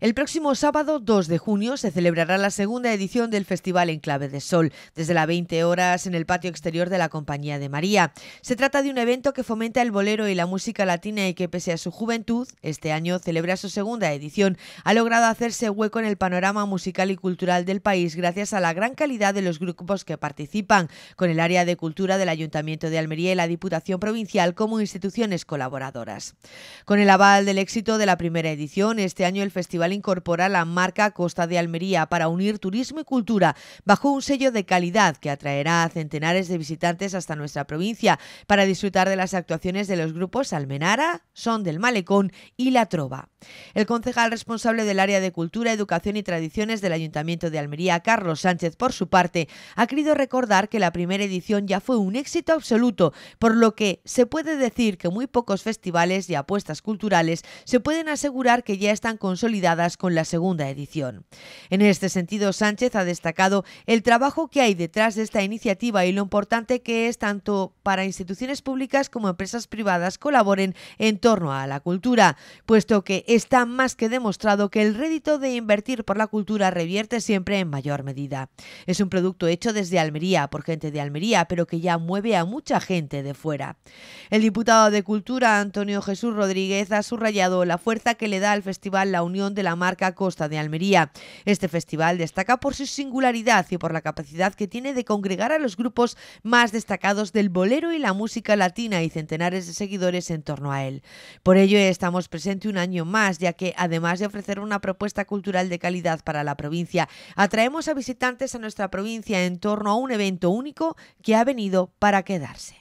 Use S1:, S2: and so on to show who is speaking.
S1: El próximo sábado 2 de junio se celebrará la segunda edición del Festival en Clave de Sol, desde las 20 horas en el patio exterior de la Compañía de María. Se trata de un evento que fomenta el bolero y la música latina y que pese a su juventud, este año celebra su segunda edición. Ha logrado hacerse hueco en el panorama musical y cultural del país gracias a la gran calidad de los grupos que participan, con el área de cultura del Ayuntamiento de Almería y la Diputación Provincial como instituciones colaboradoras. Con el aval del éxito de la primera edición, este año el festival incorpora la marca Costa de Almería para unir turismo y cultura bajo un sello de calidad que atraerá a centenares de visitantes hasta nuestra provincia para disfrutar de las actuaciones de los grupos Almenara, Son del Malecón y La Trova. El concejal responsable del área de Cultura, Educación y Tradiciones del Ayuntamiento de Almería, Carlos Sánchez, por su parte, ha querido recordar que la primera edición ya fue un éxito absoluto, por lo que se puede decir que muy pocos festivales y apuestas culturales se pueden asegurar que ya están consolidadas con la segunda edición. En este sentido, Sánchez ha destacado el trabajo que hay detrás de esta iniciativa y lo importante que es tanto para instituciones públicas como empresas privadas colaboren en torno a la cultura, puesto que está más que demostrado que el rédito de invertir por la cultura revierte siempre en mayor medida. Es un producto hecho desde Almería, por gente de Almería, pero que ya mueve a mucha gente de fuera. El diputado de Cultura, Antonio Jesús Rodríguez, ha subrayado la fuerza que le da al festival la unión de la marca Costa de Almería. Este festival destaca por su singularidad y por la capacidad que tiene de congregar a los grupos más destacados del bolero y la música latina y centenares de seguidores en torno a él. Por ello estamos presente un año más ya que además de ofrecer una propuesta cultural de calidad para la provincia, atraemos a visitantes a nuestra provincia en torno a un evento único que ha venido para quedarse.